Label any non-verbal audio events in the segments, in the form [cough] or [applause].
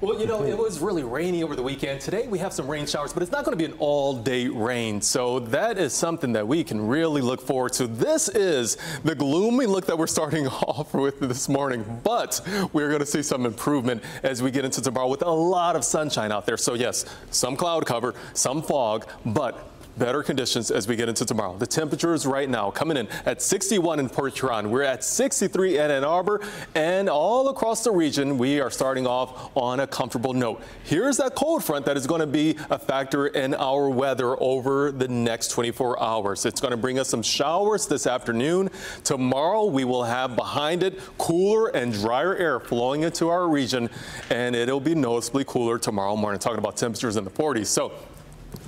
Well, you know, it was really rainy over the weekend. Today we have some rain showers, but it's not going to be an all-day rain. So that is something that we can really look forward to. This is the gloomy look that we're starting [laughs] off with this morning, but we're going to see some improvement as we get into tomorrow with a lot of sunshine out there. So yes, some cloud cover, some fog, but better conditions as we get into tomorrow. The temperatures right now coming in at 61 in Port Huron. We're at 63 in Ann Arbor and all across the region we are starting off on a comfortable note. Here's that cold front that is going to be a factor in our weather over the next 24 hours. It's going to bring us some showers this afternoon. Tomorrow we will have behind it cooler and drier air flowing into our region and it'll be noticeably cooler tomorrow morning. Talking about temperatures in the 40s. So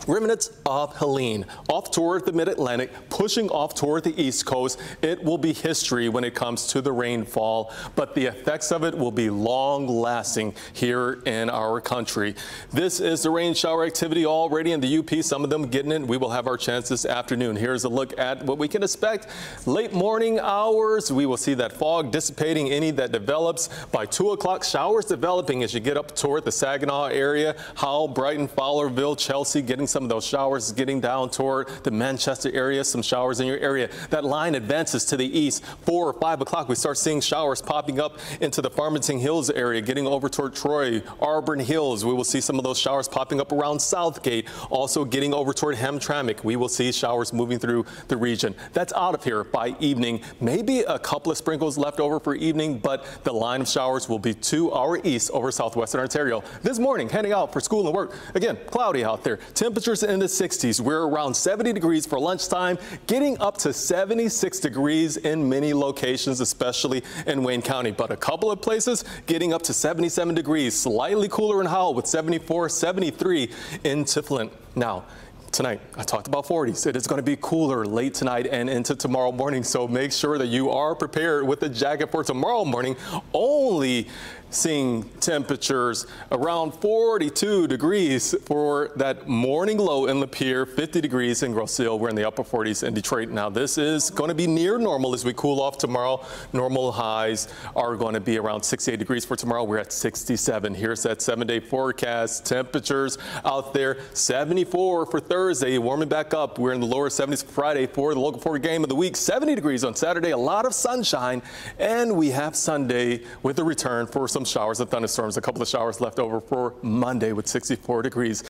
Remnants of Helene off toward the mid-Atlantic, pushing off toward the east coast. It will be history when it comes to the rainfall, but the effects of it will be long-lasting here in our country. This is the rain shower activity already in the UP, some of them getting it. We will have our chance this afternoon. Here's a look at what we can expect. Late morning hours, we will see that fog dissipating any that develops. By 2 o'clock, showers developing as you get up toward the Saginaw area. Howell, Brighton, Fowlerville, Chelsea getting some of those showers getting down toward the Manchester area, some showers in your area. That line advances to the east. 4 or 5 o'clock, we start seeing showers popping up into the Farmington Hills area, getting over toward Troy, Auburn Hills. We will see some of those showers popping up around Southgate, also getting over toward Hamtramck. We will see showers moving through the region. That's out of here by evening. Maybe a couple of sprinkles left over for evening, but the line of showers will be to our east over southwestern Ontario. This morning, heading out for school and work. Again, cloudy out there. Temperature Temperatures in the 60s. We're around 70 degrees for lunchtime, getting up to 76 degrees in many locations, especially in Wayne County. But a couple of places getting up to 77 degrees, slightly cooler in Howell with 74, 73 in Flint. Now, tonight. I talked about 40s. It is going to be cooler late tonight and into tomorrow morning, so make sure that you are prepared with a jacket for tomorrow morning. Only seeing temperatures around 42 degrees for that morning low in Lapeer, 50 degrees in Grosse Ile. We're in the upper 40s in Detroit. Now this is going to be near normal as we cool off tomorrow. Normal highs are going to be around 68 degrees for tomorrow. We're at 67. Here's that seven day forecast. Temperatures out there 74 for Thursday, warming back up. We're in the lower 70s for Friday for the local four game of the week. 70 degrees on Saturday, a lot of sunshine, and we have Sunday with a return for some showers and thunderstorms. A couple of showers left over for Monday with 64 degrees.